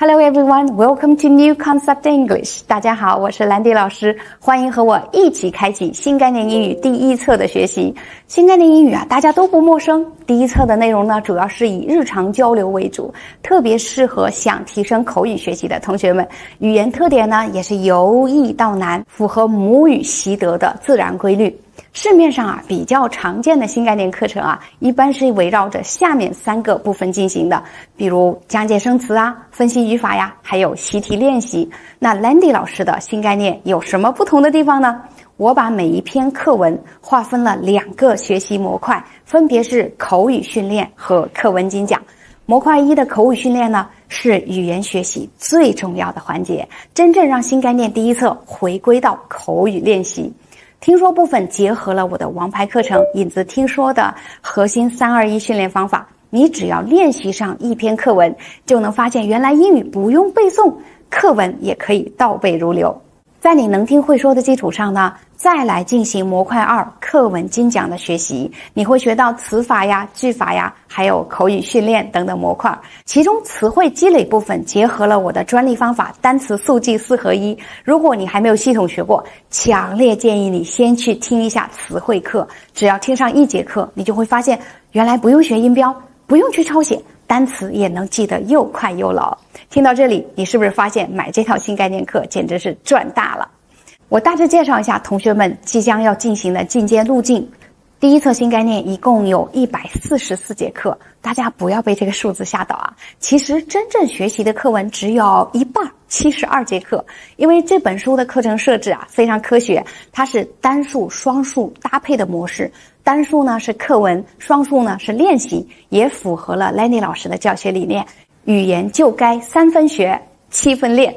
Hello everyone, welcome to New Concept English. 大家好，我是兰迪老师，欢迎和我一起开启新概念英语第一册的学习。新概念英语啊，大家都不陌生。第一册的内容呢，主要是以日常交流为主，特别适合想提升口语学习的同学们。语言特点呢，也是由易到难，符合母语习得的自然规律。市面上啊比较常见的新概念课程啊，一般是围绕着下面三个部分进行的，比如讲解生词啊、分析语法呀，还有习题练习。那 Landy 老师的新概念有什么不同的地方呢？我把每一篇课文划分了两个学习模块，分别是口语训练和课文精讲。模块一的口语训练呢，是语言学习最重要的环节，真正让新概念第一册回归到口语练习。听说部分结合了我的王牌课程《影子听说》的核心三二一训练方法，你只要练习上一篇课文，就能发现原来英语不用背诵，课文也可以倒背如流。在你能听会说的基础上呢，再来进行模块二课文精讲的学习，你会学到词法呀、句法呀，还有口语训练等等模块。其中词汇积累部分结合了我的专利方法单词速记四合一。如果你还没有系统学过，强烈建议你先去听一下词汇课。只要听上一节课，你就会发现原来不用学音标，不用去抄写。单词也能记得又快又牢。听到这里，你是不是发现买这套新概念课简直是赚大了？我大致介绍一下同学们即将要进行的进阶路径。第一册新概念一共有一百四十四节课，大家不要被这个数字吓到啊！其实真正学习的课文只有一半，七十二节课。因为这本书的课程设置啊非常科学，它是单数、双数搭配的模式。单数呢是课文，双数呢是练习，也符合了 Lenny 老师的教学理念。语言就该三分学，七分练。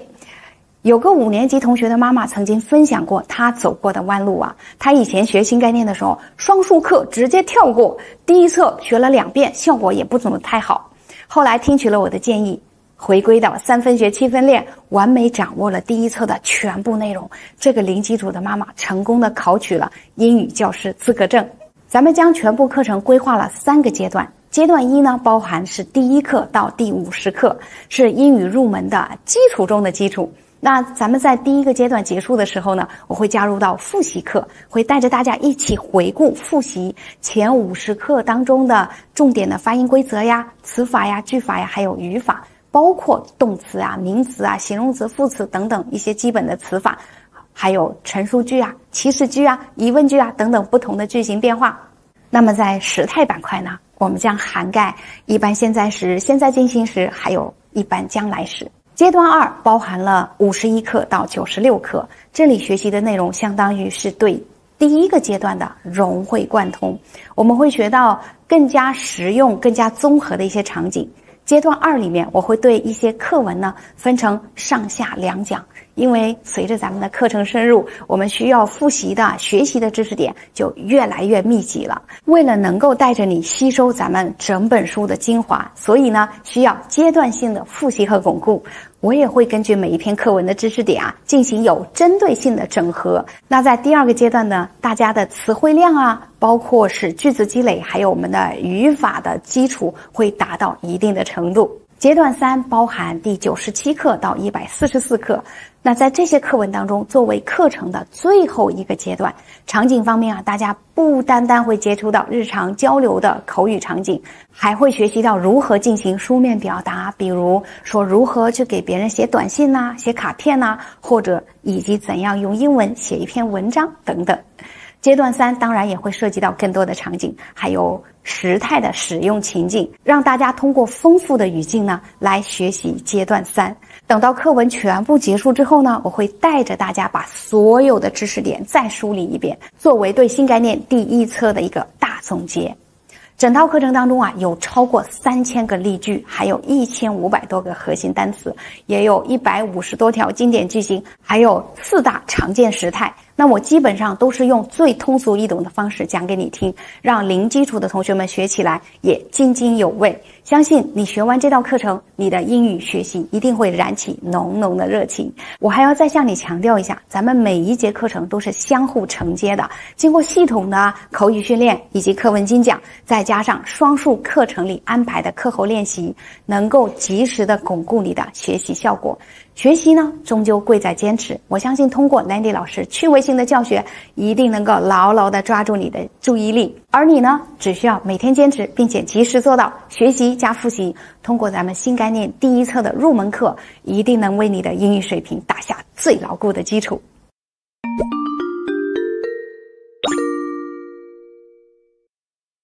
有个五年级同学的妈妈曾经分享过她走过的弯路啊。她以前学新概念的时候，双数课直接跳过，第一册学了两遍，效果也不怎么太好。后来听取了我的建议，回归到三分学七分练，完美掌握了第一册的全部内容。这个零基础的妈妈成功的考取了英语教师资格证。咱们将全部课程规划了三个阶段。阶段一呢，包含是第一课到第五十课，是英语入门的基础中的基础。那咱们在第一个阶段结束的时候呢，我会加入到复习课，会带着大家一起回顾复习前五十课当中的重点的发音规则呀、词法呀、句法呀，还有语法，包括动词啊、名词啊、形容词、副词等等一些基本的词法，还有陈述句啊、祈使句啊、疑问句啊等等不同的句型变化。那么在时态板块呢，我们将涵盖一般现在时、现在进行时，还有一般将来时。阶段二包含了五十一课到九十六课，这里学习的内容相当于是对第一个阶段的融会贯通，我们会学到更加实用、更加综合的一些场景。阶段二里面，我会对一些课文呢分成上下两讲。因为随着咱们的课程深入，我们需要复习的、学习的知识点就越来越密集了。为了能够带着你吸收咱们整本书的精华，所以呢，需要阶段性的复习和巩固。我也会根据每一篇课文的知识点啊，进行有针对性的整合。那在第二个阶段呢，大家的词汇量啊，包括是句子积累，还有我们的语法的基础，会达到一定的程度。阶段三包含第九十七课到一百四十四课，那在这些课文当中，作为课程的最后一个阶段，场景方面啊，大家不单单会接触到日常交流的口语场景，还会学习到如何进行书面表达，比如说如何去给别人写短信呐、写卡片呐，或者以及怎样用英文写一篇文章等等。阶段三当然也会涉及到更多的场景，还有时态的使用情境，让大家通过丰富的语境呢来学习阶段三。等到课文全部结束之后呢，我会带着大家把所有的知识点再梳理一遍，作为对新概念第一册的一个大总结。整套课程当中啊，有超过三千个例句，还有一千五百多个核心单词，也有一百五十多条经典句型，还有四大常见时态。那我基本上都是用最通俗易懂的方式讲给你听，让零基础的同学们学起来也津津有味。相信你学完这道课程，你的英语学习一定会燃起浓浓的热情。我还要再向你强调一下，咱们每一节课程都是相互承接的，经过系统的口语训练以及课文精讲，再加上双数课程里安排的课后练习，能够及时的巩固你的学习效果。学习呢，终究贵在坚持。我相信通过 Landy 老师趣味性的教学，一定能够牢牢的抓住你的注意力。而你呢，只需要每天坚持，并且及时做到学习加复习。通过咱们新概念第一册的入门课，一定能为你的英语水平打下最牢固的基础。